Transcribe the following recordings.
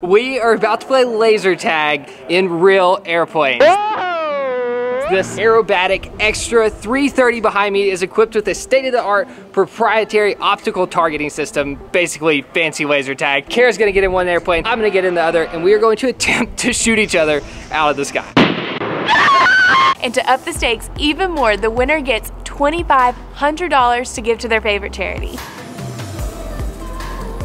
We are about to play laser tag in real airplanes. This aerobatic Extra 330 behind me is equipped with a state-of-the-art proprietary optical targeting system, basically fancy laser tag. Kara's gonna get in one airplane, I'm gonna get in the other, and we are going to attempt to shoot each other out of the sky. And to up the stakes even more, the winner gets $2,500 to give to their favorite charity.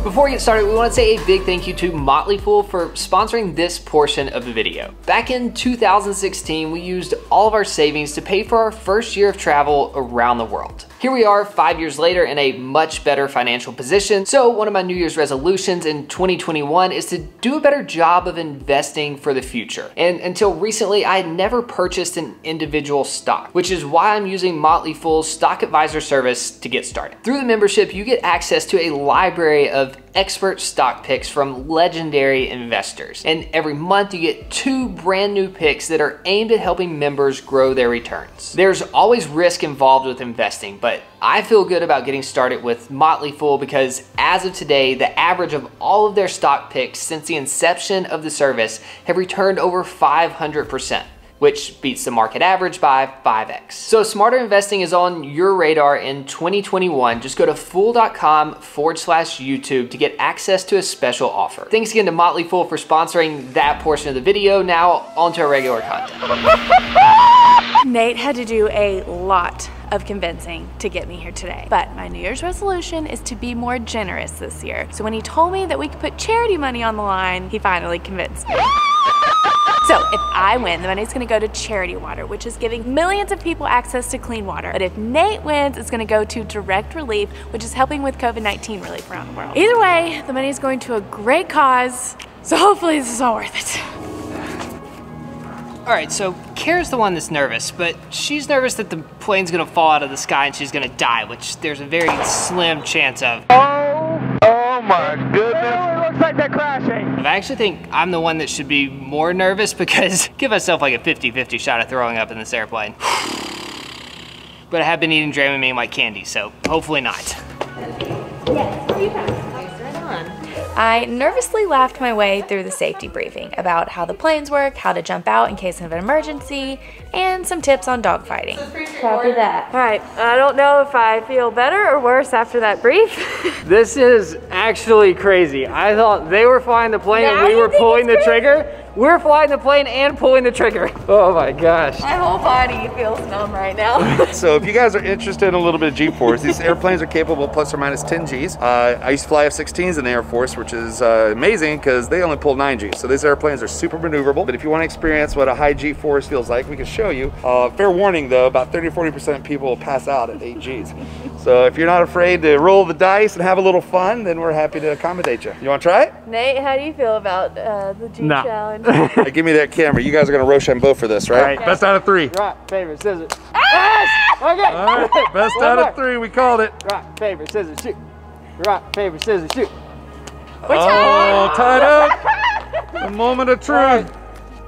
Before we get started, we want to say a big thank you to Motley Fool for sponsoring this portion of the video. Back in 2016, we used all of our savings to pay for our first year of travel around the world. Here we are five years later in a much better financial position. So one of my New Year's resolutions in 2021 is to do a better job of investing for the future. And until recently, I had never purchased an individual stock, which is why I'm using Motley Fool's Stock Advisor service to get started. Through the membership, you get access to a library of expert stock picks from legendary investors. And every month you get two brand new picks that are aimed at helping members grow their returns. There's always risk involved with investing, but I feel good about getting started with Motley Fool because as of today, the average of all of their stock picks since the inception of the service have returned over 500% which beats the market average by 5x. So smarter investing is on your radar in 2021. Just go to fool.com forward slash YouTube to get access to a special offer. Thanks again to Motley Fool for sponsoring that portion of the video. Now onto our regular content. Nate had to do a lot of convincing to get me here today. But my New Year's resolution is to be more generous this year. So when he told me that we could put charity money on the line, he finally convinced me. If I win, the money's gonna go to Charity Water, which is giving millions of people access to clean water. But if Nate wins, it's gonna go to Direct Relief, which is helping with COVID-19 relief around the world. Either way, the money is going to a great cause, so hopefully this is all worth it. All right, so Kara's the one that's nervous, but she's nervous that the plane's gonna fall out of the sky and she's gonna die, which there's a very slim chance of. My goodness. Oh, it looks like they're crashing. I actually think I'm the one that should be more nervous because give myself like a 50-50 shot of throwing up in this airplane. but I have been eating Dramamine like candy, so hopefully not. I nervously laughed my way through the safety briefing about how the planes work, how to jump out in case of an emergency, and some tips on dogfighting. Copy that. All right, I don't know if I feel better or worse after that brief. This is actually crazy. I thought they were flying the plane Now and we were pulling the trigger. We're flying the plane and pulling the trigger. Oh my gosh. my whole body feels numb right now. So if you guys are interested in a little bit of G-force, these airplanes are capable plus or minus 10 Gs. Uh, I used to fly F-16s in the Air Force, which is uh, amazing because they only pull 9 Gs. So these airplanes are super maneuverable. But if you want to experience what a high G-force feels like, we can show you. Uh, fair warning though, about 30-40% of people will pass out at 8 Gs. So if you're not afraid to roll the dice and have a little fun, then we're happy to accommodate you. You want to try it? Nate, how do you feel about uh, the G No. challenge? Hey, give me that camera. You guys are going to Rochambeau for this, right? All right. Best out of three. Rock, paper, scissors. Yes! Okay. All right, best One out more. of three. We called it. Rock, paper, scissors, shoot. Rock, paper, scissors, shoot. Oh, tied up. The moment of truth.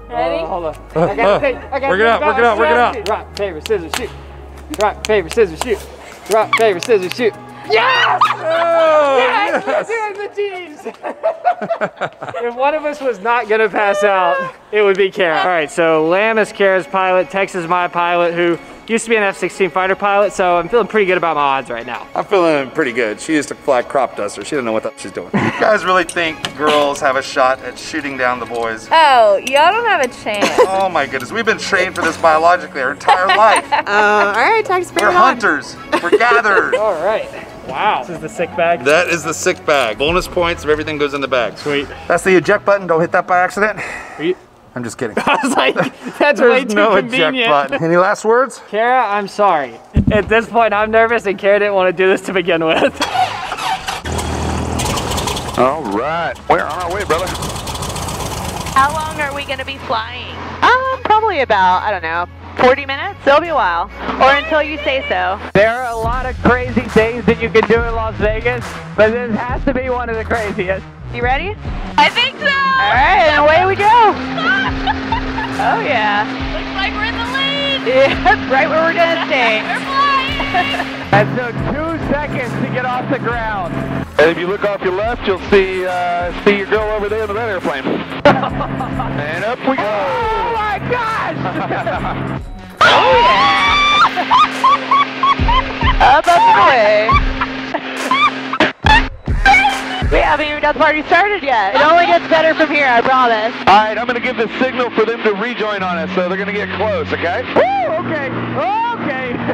Ready? Oh, hold on. Uh, I gotta uh, take, I gotta Work it out, work it out, work it strategy. Rock, paper, scissors, shoot. Rock, paper, scissors, shoot. Rock, paper, scissors, shoot. Yes! Oh, Yes! yes. We're the G's! if one of us was not gonna pass out, it would be Kara. All right, so Lamb is Kara's pilot, Tex is my pilot, who used to be an F-16 fighter pilot, so I'm feeling pretty good about my odds right now. I'm feeling pretty good. She used to fly crop duster. She didn't know what the she's doing. You guys really think girls have a shot at shooting down the boys? Oh, y'all don't have a chance. Oh my goodness, we've been trained for this biologically our entire life. Uh, all right, Tex, bring We're it on. hunters. We're gatherers. All right. Wow. This is the sick bag. That is the sick bag. Bonus points if everything goes in the bag. Sweet. That's the eject button. Don't hit that by accident. Are you- I'm just kidding. I was like, that's way too no eject convenient. button. Any last words? Kara, I'm sorry. At this point, I'm nervous, and Kara didn't want to do this to begin with. All right. We're on our way, brother. How long are we going to be flying? Um, probably about, I don't know, 40 minutes? It'll be a while. Or until you say so. There are a lot of crazy things that you can do in Las Vegas, but this has to be one of the craziest. You ready? I think so! Alright, and away we go! Oh, yeah. Looks like we're in the lead! Yeah, right where we're gonna stay. We're flying! That took two seconds to get off the ground. And if you look off your left, you'll see uh, see your girl over there in the red airplane. and up we go. Oh my gosh! Up, up, and away. We haven't even got the party started yet. It only gets better from here, I promise. All right, I'm going to give the signal for them to rejoin on us, so they're going to get close, okay? Woo, okay, okay.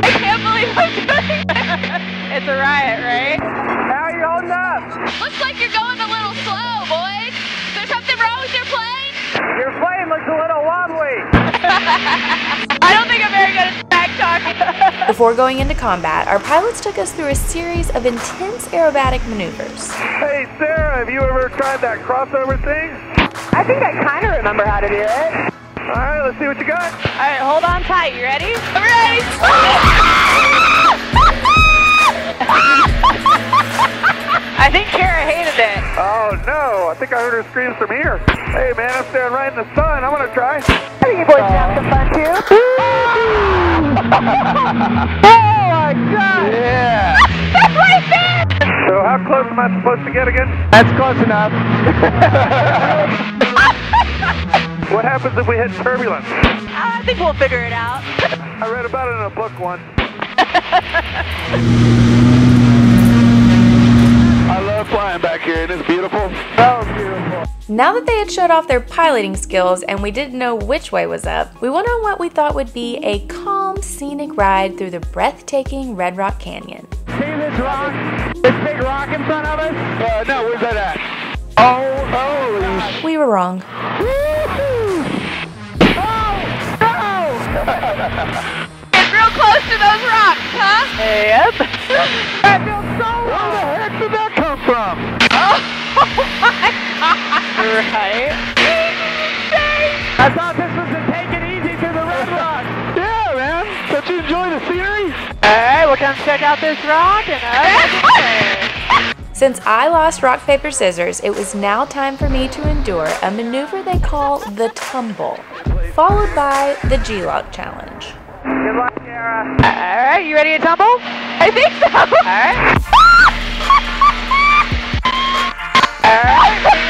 I can't believe I'm doing that. It's a riot, right? How are you holding up? Looks like you're going a little slow, boys. Is there something wrong with your plane? Your plane looks a little wobbly. I don't think I'm very good at smack. Before going into combat, our pilots took us through a series of intense aerobatic maneuvers. Hey, Sarah, have you ever tried that crossover thing? I think I kind of remember how to do it. All right, let's see what you got. All right, hold on tight. You ready? I'm ready. I think Kara hated it. Oh, no, I think I heard her screams from here. Hey, man, I'm staring right in the sun. I'm going to try. I think you boys have some fun too. Oh my god! Yeah. So how close am I supposed to get again? That's close enough. What happens if we hit turbulence? Uh, I think we'll figure it out. I read about it in a book once. I love flying back here. It is beautiful. So beautiful. Now that they had showed off their piloting skills and we didn't know which way was up, we went on what we thought would be a calm, scenic ride through the breathtaking Red Rock Canyon. See this rock? This big rock in front of us? Uh, no, where's that at? Oh, holy We were wrong. Get real close to those rocks, huh? Yep. That feels so Where the heck did that come from? Right. I thought this was to take it easy to the Red Rock. Yeah, man. Don't you enjoy the scenery? All right, we'll come check out this rock and uh, Since I lost rock, paper, scissors, it was now time for me to endure a maneuver they call the tumble, followed by the G-LOC challenge. Good luck, Kara. All right, you ready to tumble? I think so. All right.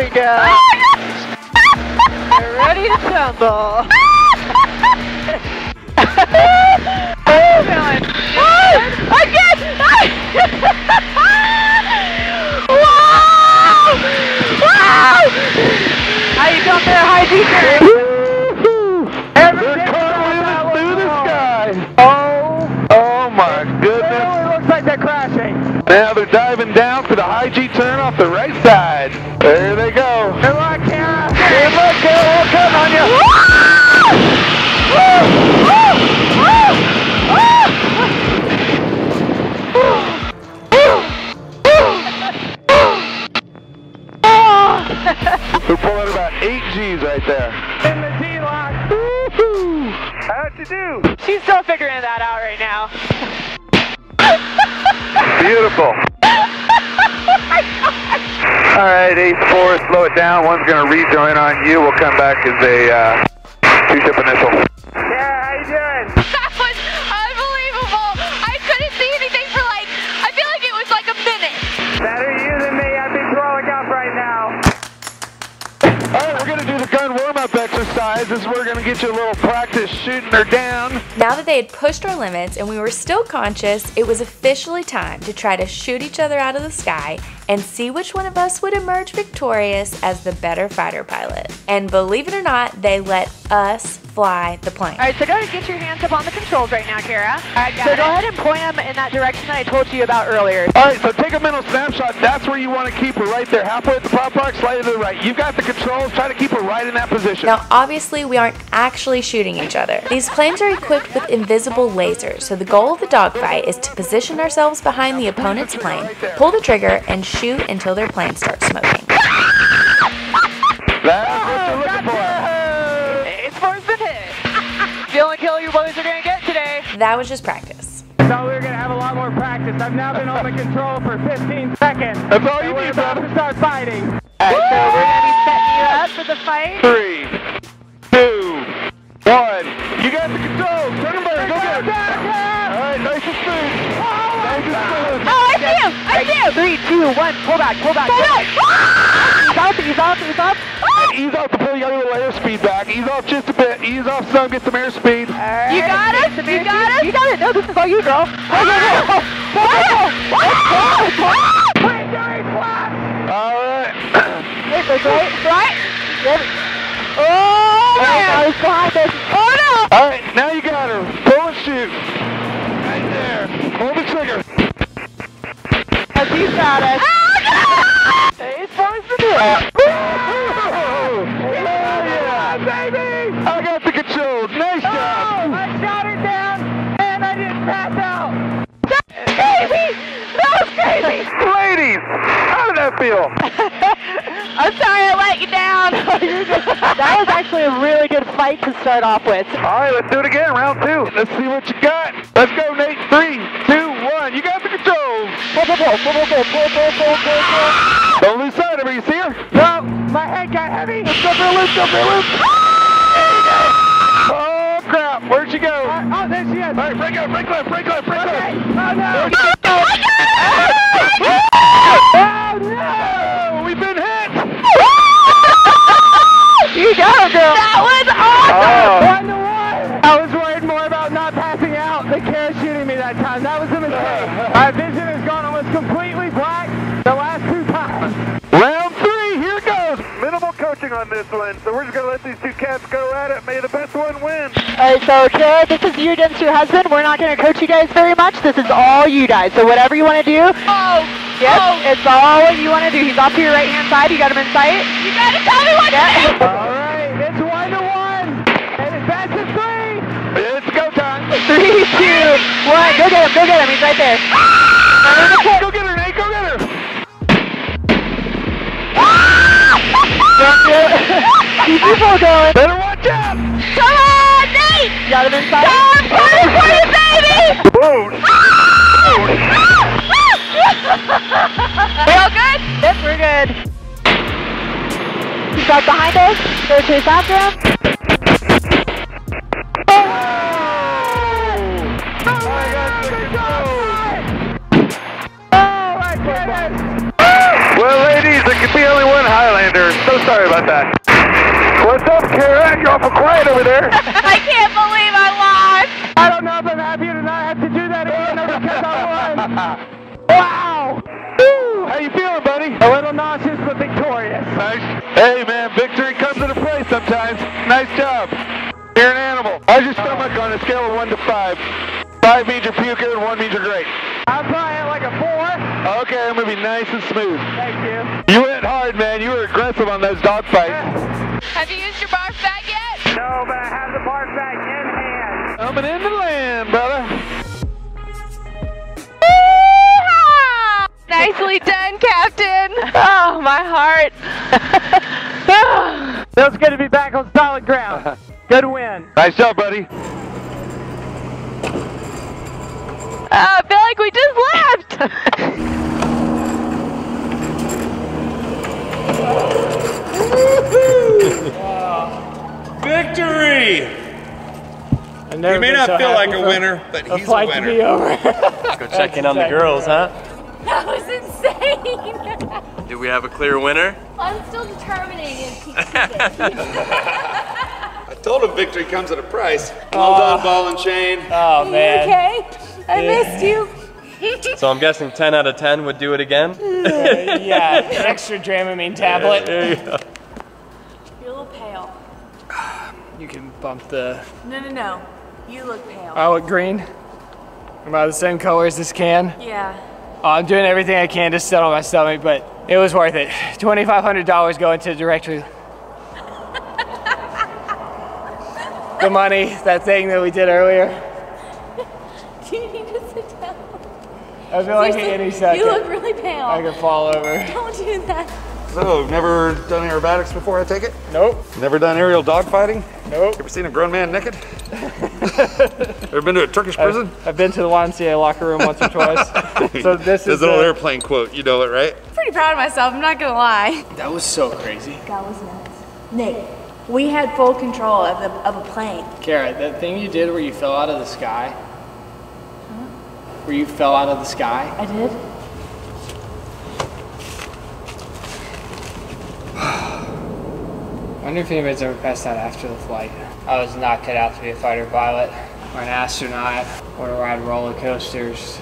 we go. You're ready to tumble. oh, feeling good. Again! wow! Wow! How you doing there, high teacher? They're cartwheeling through the sky. Oh, oh my goodness. looks like they're crashing. Now they're diving down for the high G turn off the right side. There they go. Down. One's going to rejoin on you. We'll come back as a uh, two-ship initial. Kara, how you doing? exercises. We're going to get you a little practice shooting her down. Now that they had pushed our limits and we were still conscious, it was officially time to try to shoot each other out of the sky and see which one of us would emerge victorious as the better fighter pilot. And believe it or not, they let us fly the plane. All right, so go ahead and get your hands up on the controls right now, Kara. All right, so go ahead and point them in that direction that I told you about earlier. All right, so take a mental snapshot. That's where you want to keep her right there, halfway at the prop box, slightly to the right. You've got the controls. Try to keep her right in that position. Now, obviously, we aren't actually shooting each other. These planes are equipped with invisible lasers, so the goal of the dogfight is to position ourselves behind the opponent's plane, pull the trigger, and shoot until their plane starts smoking. That's That was just practice. So we're gonna have a lot more practice. I've now been on the control for 15 seconds. That's all you we're need, about brother. to start fighting. All right, so we're gonna be setting you up for the fight. Three, two, one. You got the control. Zuckerberg, go get it. All right, nice and smooth. Nice and oh, smooth. Oh, I see him! I see him! Three, two, one, pull back, pull back. Pull back! Ease off, ease off, ease off. And ease off the pull. You got a little airspeed back. Ease off just a bit. Ease off some. Get some airspeed. You got it? You got it? You got it. No, this is all you, girl. Go, go, go. Go, go, go. All right. Wait, wait, wait. Right? Yep. Oh, man. I was behind us. Oh, no. All right, now you got her. Pull and shoot. Right there. Pull the trigger. As ah, he's got us. Hey, it's fun to do feel? I'm sorry I let you down. that was actually a really good fight to start off with. All right, let's do it again, round two. Let's see what you got. Let's go, Nate. Three, two, one. You got the controls. Don't lose sight of her. You see her? No, my head got heavy. Let's go for a loop. Go for a loop. Oh, crap. Where'd she go? Uh, oh, there she is. All right, break up, break left, break left, break left. Okay. Oh, no. On this one, so we're just gonna let these two cats go at it. May the best one win. All right, so Kara, this is you against your husband. We're not going to coach you guys very much. This is all you guys. So whatever you want to do. Oh. Yep, oh. it's all what you want to do. He's off to your right-hand side. You got him in sight. You got to tell me what to do. All right, it's one to one. And it's back to three. It's go time. Three, two, one. Go get him. Go get him. He's right there. Ah! Go Keep your going. Better watch out. Come on, Nate. You got him in sight. Come on, put it for you, baby. Boom. Ah! Ah! We all good? Yep, we're good. He's right behind us. Go chase after him. Well, ladies, there could be only one Highlander. So sorry about that. What's up, Kara? You're awful quiet over there. I can't believe I lost. I don't know if I'm happy to not have to do that again because I won. Wow. Woo! How you feeling, buddy? A little nauseous but victorious. Nice. Hey, man, victory comes at a price sometimes. Nice job. You're an animal. How's your stomach on a scale of one to five? Five means you're puking, and one means you're great. I'm probably at like a four. Okay, I'm gonna be nice and smooth. Thank you. You went hard, man. You were aggressive on those dog fights. Have you used your barf bag yet? No, but I have the bar back in hand. Coming in the land, brother. Nicely done, Captain. Oh, my heart. Feels good to be back on solid ground. Good win. Nice job, buddy. Oh, I feel like we just left. Victory! I've You may not so feel like a winner, but A he's a flight to winner. be over. Go check in on the girls, huh? That was insane. Do we have a clear winner? I'm still determining if he I told him victory comes at a price. Well done, oh. ball and chain. Oh man. okay? I missed you. So I'm guessing 10 out of 10 would do it again? yeah, extra Dramamine tablet. There you go. You're a little pale. You can bump the. No, no, no. You look pale. Oh, I look green? Am I the same color as this can? yeah. Oh, I'm doing everything I can to settle my stomach, but it was worth it. $2,500 going to directly. the money, that thing that we did earlier. Do you need to sit down? I feel like Seriously, any second You look really pale. I could fall over. Don't do that. So, never done aerobatics before, I take it? Nope, Never done aerial dogfighting? nope. Ever seen a grown man naked? Ever been to a Turkish prison? I've been to the YMCA locker room once or twice. so this There's is an old airplane quote. You know it, right? Pretty proud of myself. I'm not gonna lie. That was so crazy. That was nuts. Nate, We had full control of, the, of a plane. Kara, that thing you did where you fell out of the sky, where you fell out of the sky, I did? Wonder if anybody's ever passed out after the flight. I was not cut out to be a fighter pilot or an astronaut or to ride roller coasters